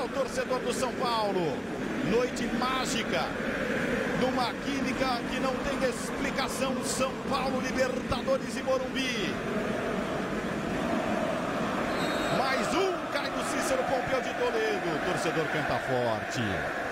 ao torcedor do São Paulo. Noite mágica, numa química que não tem explicação. São Paulo, Libertadores e Morumbi. Mais um cai do Cícero Pompeu de Toledo. O torcedor canta forte.